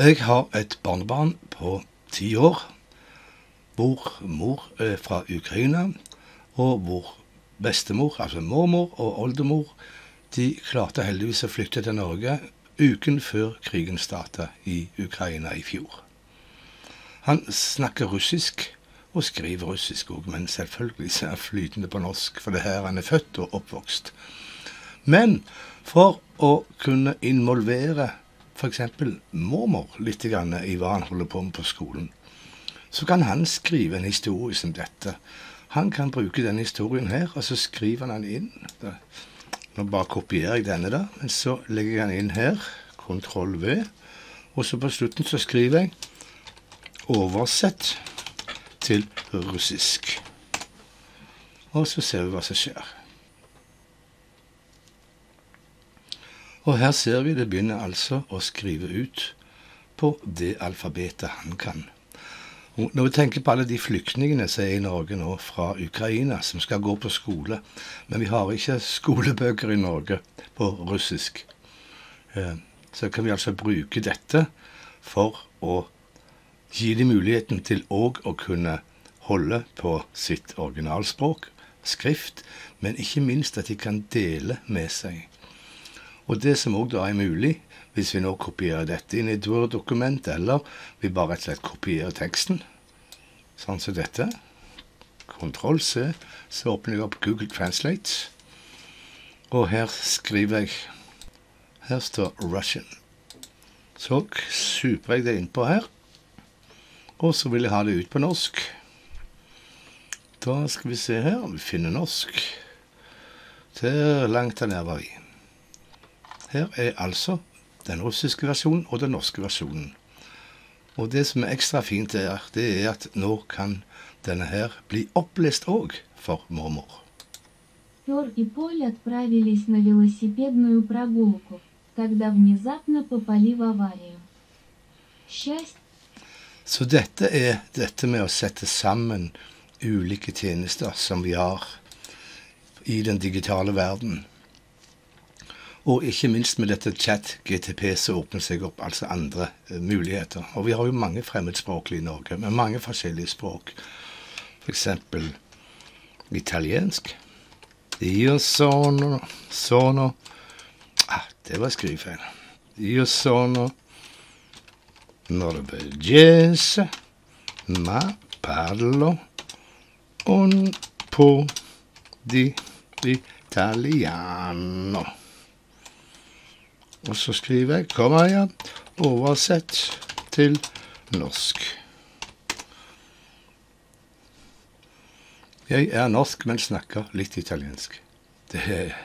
Jeg har et barnebarn på ti år, hvor mor er fra Ukraina, og hvor bestemor, altså mormor og oldemor, de klarte heldigvis å flytte til Norge uken før krigen startet i Ukraina i fjor. Han snakker russisk og skriver russisk òg, men selvfølgelig er han flytende på norsk, for det er her han er født og oppvokst. Men for å kunne involvere f.eks. mormor litt i hva han holder på med på skolen, så kan han skrive en historie som dette. Han kan bruke denne historien her, og så skriver han den inn. Nå bare kopierer jeg denne, da. Men så legger jeg den inn her. Kontroll V. Og så på slutten så skriver jeg 'oversett til russisk'. Og så ser vi hva som skjer. Og her ser vi det begynner altså å skrive ut på det alfabetet han kan. Når vi tenker på alle de flyktningene som er i Norge nå fra Ukraina, som skal gå på skole Men vi har ikke skolebøker i Norge på russisk. Eh, så kan vi altså bruke dette for å gi dem muligheten til òg å kunne holde på sitt originalspråk, skrift, men ikke minst at de kan dele med seg. Og det som òg da er mulig, hvis vi nå kopierer dette inn i et Word-dokument, eller vi bare rett og slett kopierer teksten, sånn som dette Kontroll C, så åpner jeg opp Google Translate, og her skriver jeg Her står Russian. Så super jeg det innpå her. Og så vil jeg ha det ut på norsk. Da skal vi se her vi finner norsk. Der langt der nede var vi. Her er altså den russiske versjonen og den norske versjonen. Og det som er ekstra fint her, det er at nå kan denne her bli opplest òg for mormor. Пер и Поль отправились на велосипедную прогулку, когда внезапно попали в аварию. Счастье Så dette er dette med å sette sammen ulike tjenester som vi har i den digitale verden. Og ikke minst med dette chat-GTP så åpner seg opp altså andre eh, muligheter. Og vi har jo mange fremmedspråklige i Norge, med mange forskjellige språk. F.eks. italiensk. Io sono sono ah, Det var skrivefeil. Io sono norvegese, ma parlo un po' di italiano. Og så skriver jeg 'kommer jeg', oversett til norsk. Jeg er norsk, men snakker litt italiensk. Det er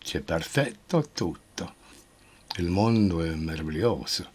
ikke perfetto tutto. Il mondo è meraviglioso.